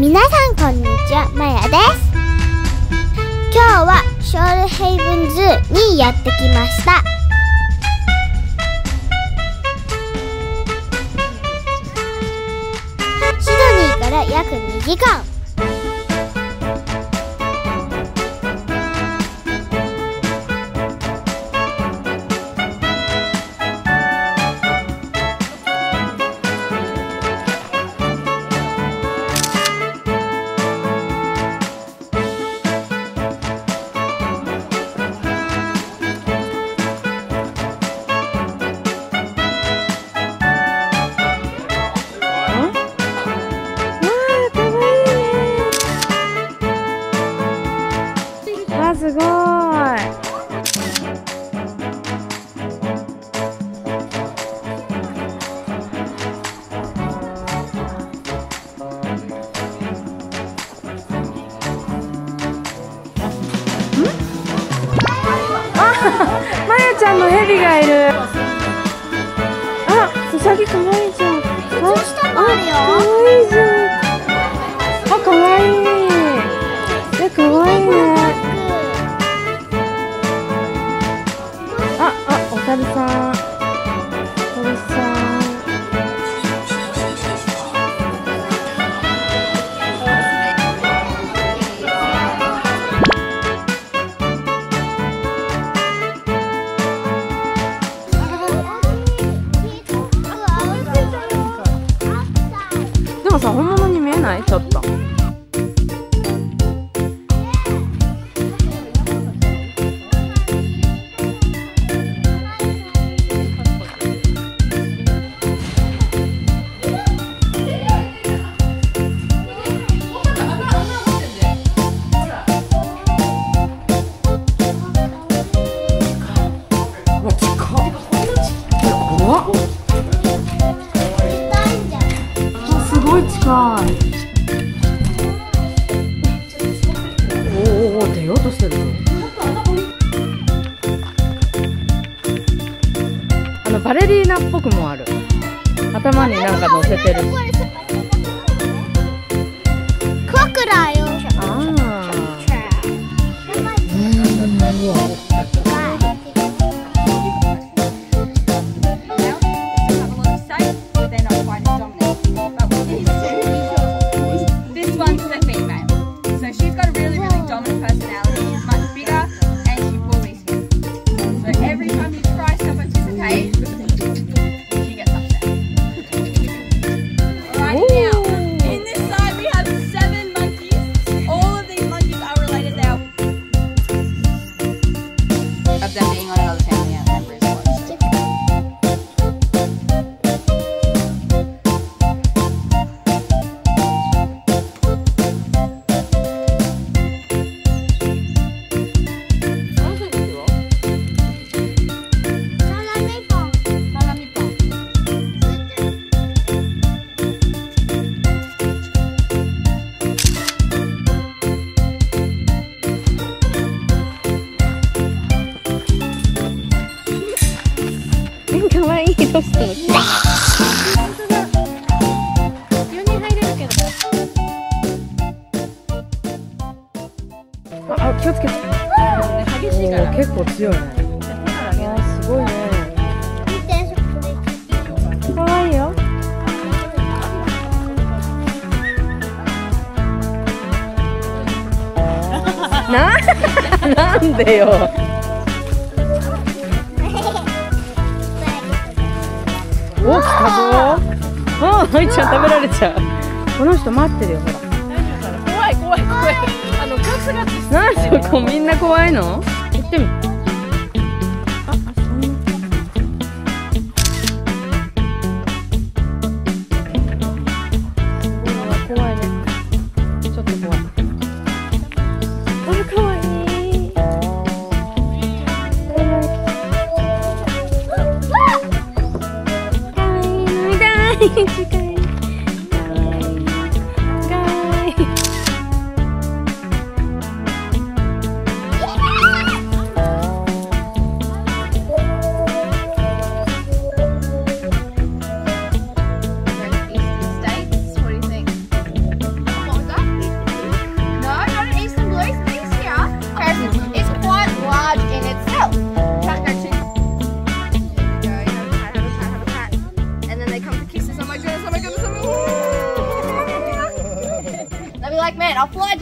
皆さんこんにちはまやです。今日はショールヘイブンズにやってきました。シドニーから約2時間。うさぎかわいいじゃん。あ下もあるよかわい。いじゃんあかわいいえかわいいね。あ、あ、お猿さん。もさ、本物に見えない？ちょっと。すごい。おーおー出ようとしてるぞ。あのバレリーナっぽくもある。頭になんか乗せてる。クかわいい。どうしたの。あ、あ気をつけて。激しいから。結構強いね。あー、すごいね。かわいいよ。な、なんでよ。お、来たぞ。あ、はいちゃん食べられちゃう。この人待ってるよ、ほら。怖い怖い怖い。あのガツガツしてなんでこうみんな怖いの？行ってみ。Thank you guys.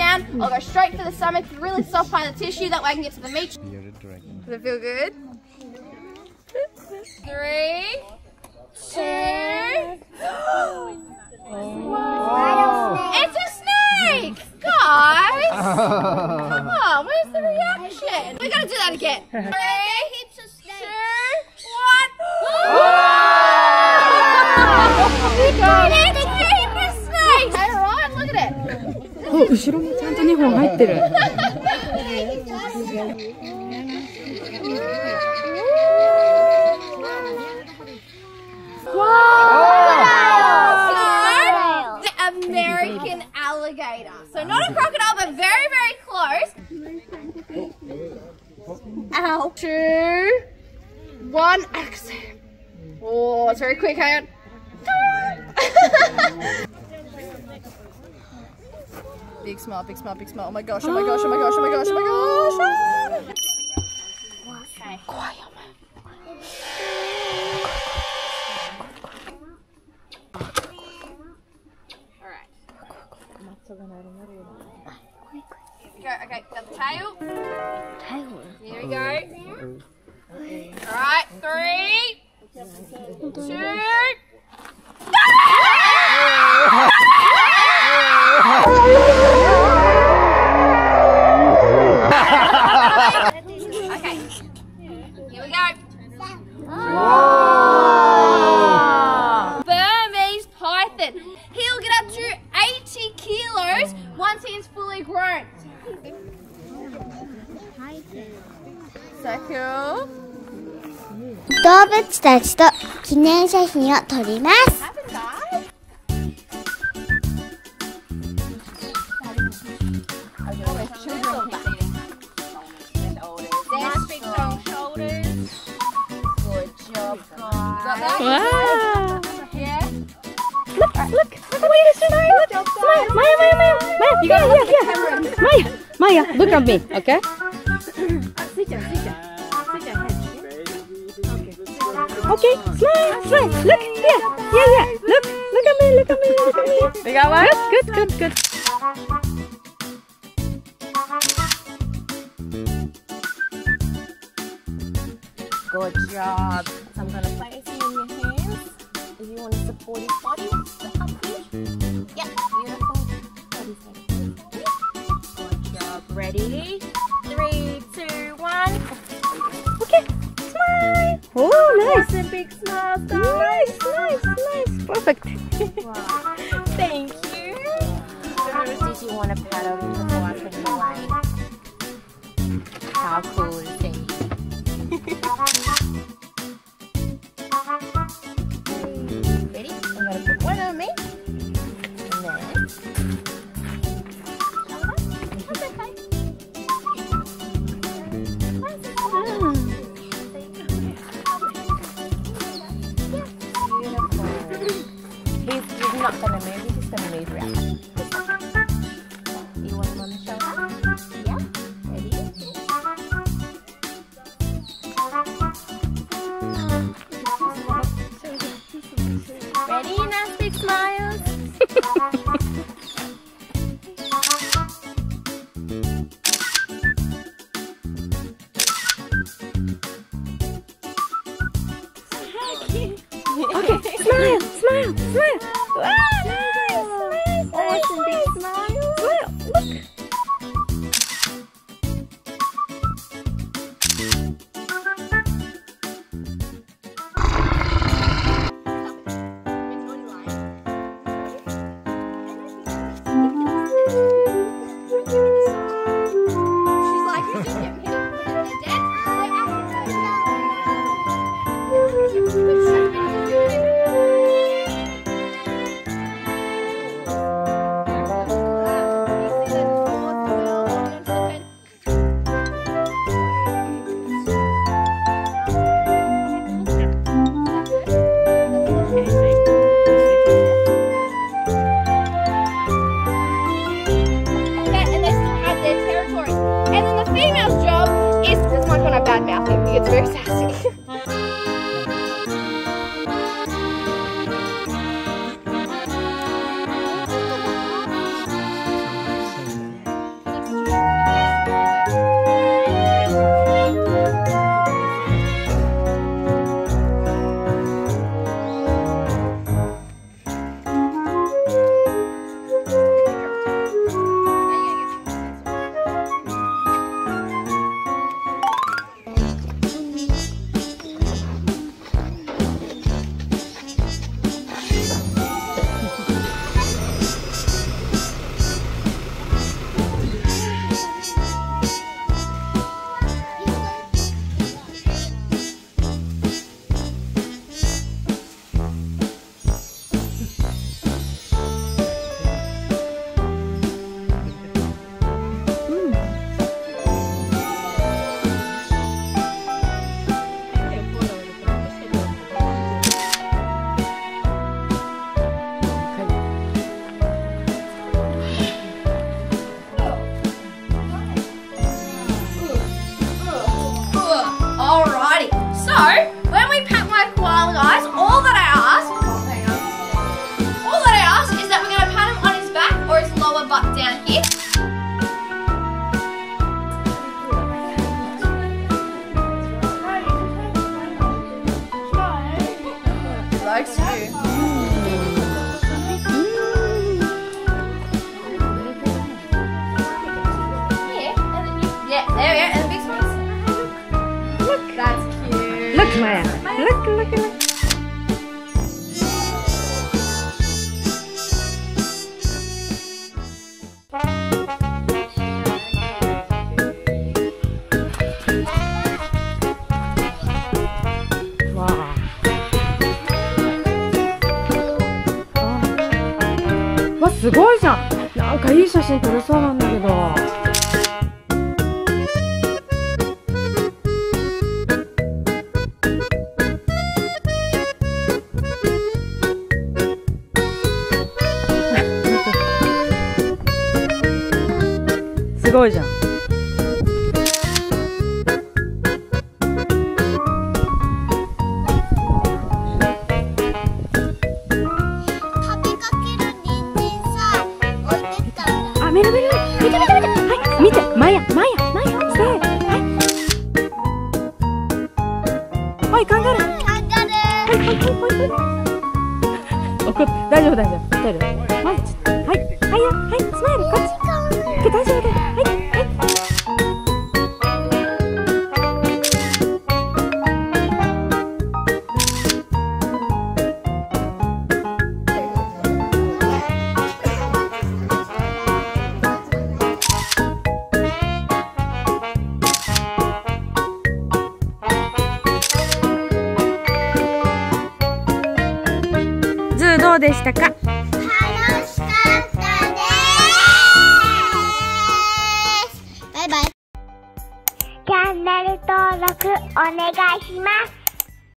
Down, I'll go straight for the stomach, really soft part of the tissue, that way I can get to the meat. Does it feel good? Three, two. It's a snake! Guys! Come on, where's the reaction? We gotta do that again. Three, two, one. It's a snakes! Alright, look at it. Oh, 本入ってる。 So, the American alligator. So not a crocodile, but very, very close. Ow. Two, one, exit. Oh, it's very quick, hang on. big smile, big smile, big smile. Oh my gosh, oh my gosh, oh my gosh, oh my gosh, oh my gosh. Alright. Here we go. Okay, got the tail. 動物たちと記念写真を撮ります。Haven't died. Nice big strong shoulders. Good job, guys. Got that? わあ。Yeah. Look, look, look at me, smile, look, smile, Maya, Maya, Maya, Maya, you got it, yeah, yeah, Maya, Maya, look at me, okay? Okay, smile, smile, look, yeah, yeah, yeah, look, look at me, look at me, look at me. You got one? Good, good, good, good. Good job. So I'm going to place it in your hands. If you want to support his body, the up. Yep, beautiful. Good job. Ready? Oh, nice. That's a big smile, Nice, nice, nice, perfect. Wow. Thank you. Did you want to paddle before I put it away? How cool likes you. Look, that's. Look, Maya. Look, look, look. かいい写真撮れそうなんだけど。すごいじゃん。带着，带着どうでしたか？